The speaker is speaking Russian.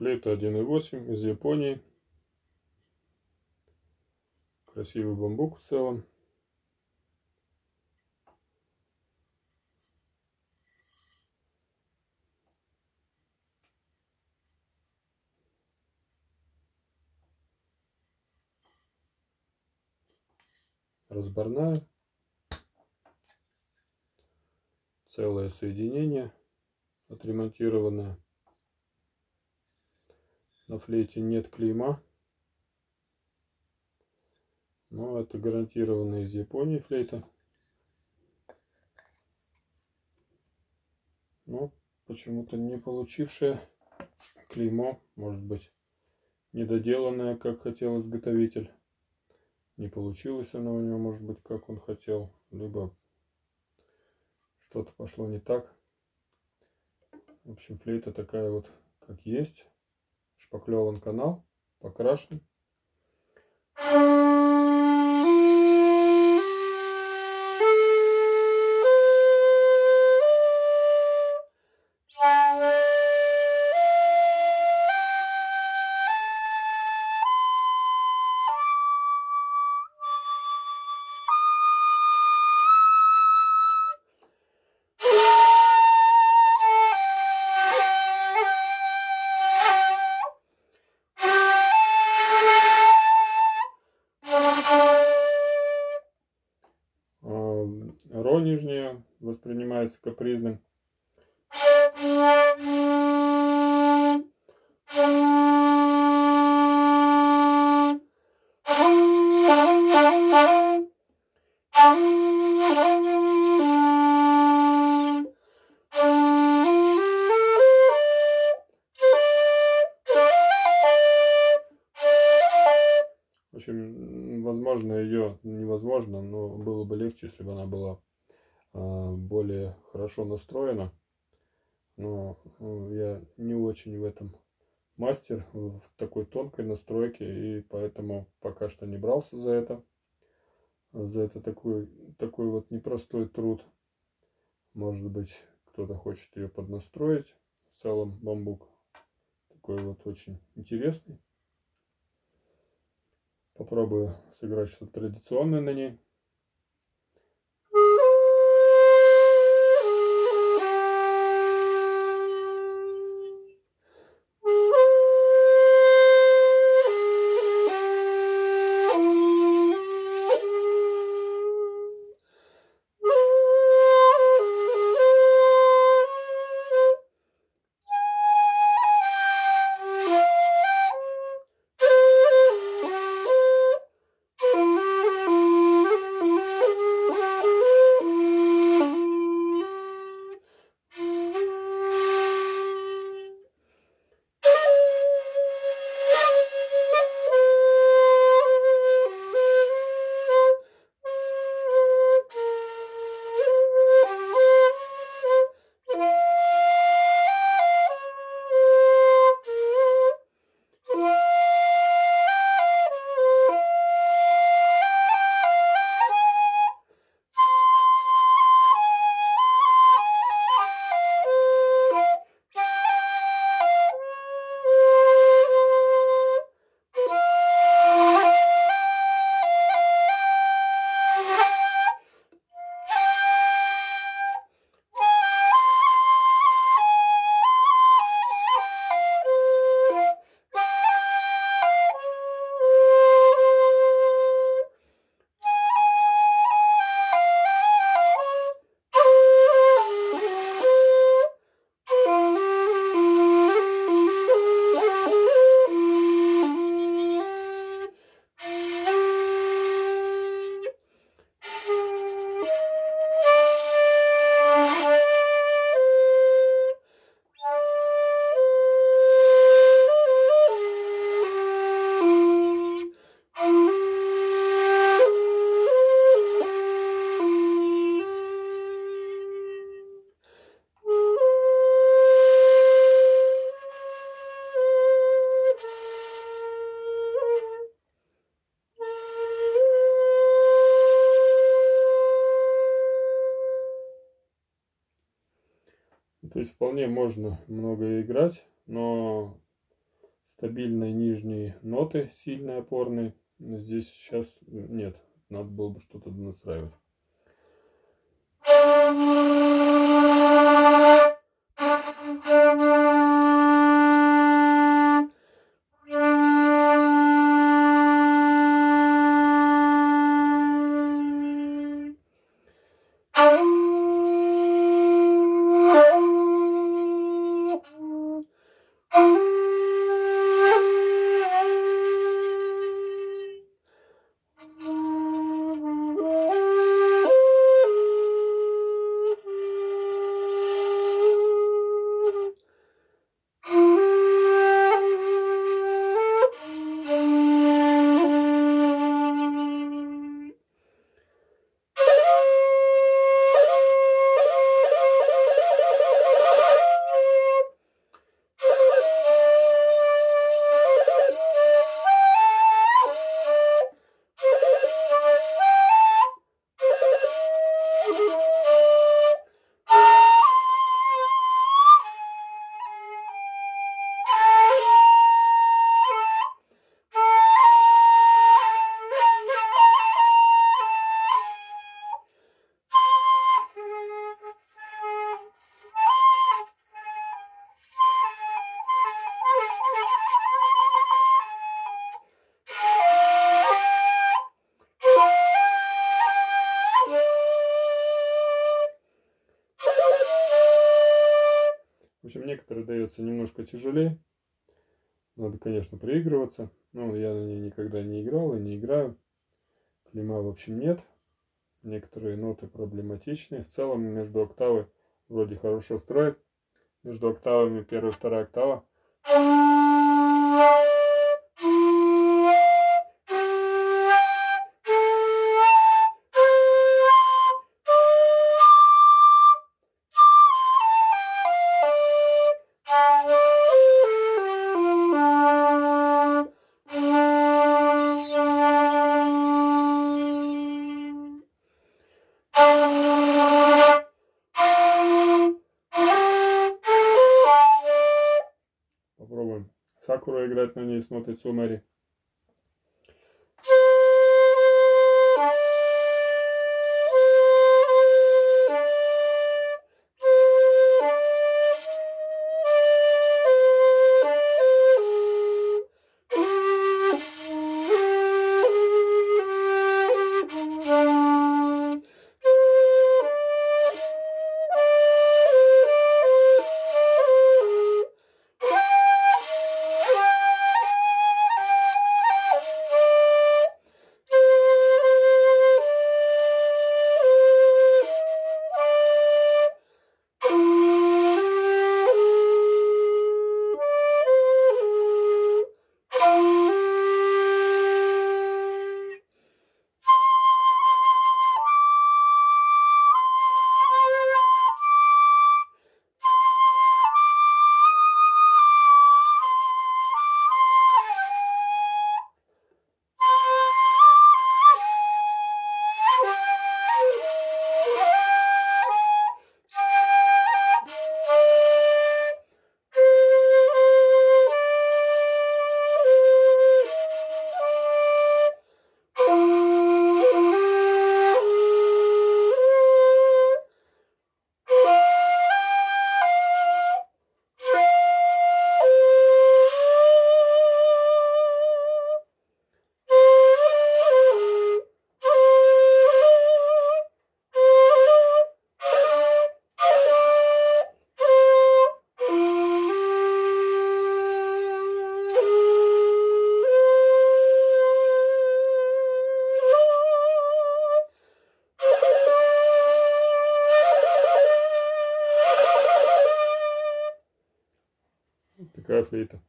Флейта 1.8 из Японии. Красивый бамбук в целом. разборная. Целое соединение отремонтированное. На флейте нет клейма. Но это гарантированно из Японии флейта. Но почему-то не получившая клеймо, может быть, недоделанная, как хотел изготовитель не получилось оно у него, может быть, как он хотел, либо что-то пошло не так. В общем, флейта такая вот, как есть. Шпаклеван канал, покрашен. Воспринимается капризным. В общем, возможно, ее невозможно, но было бы легче, если бы она была более хорошо настроена. Но ну, я не очень в этом мастер, в такой тонкой настройке, и поэтому пока что не брался за это. За это такой, такой вот непростой труд. Может быть, кто-то хочет ее поднастроить. В целом бамбук такой вот очень интересный. Попробую сыграть что-то традиционное на ней. Вполне можно много играть, но стабильные нижние ноты, сильные опорные. Здесь сейчас нет, надо было бы что-то настраивать. Общем, некоторые дается немножко тяжелее. Надо, конечно, проигрываться. Но я на ней никогда не играл и не играю. Клима, в общем, нет. Некоторые ноты проблематичные. В целом, между октавы вроде хорошо строит. Между октавами первая и вторая октава. Сакура играть на ней с нотой Флейта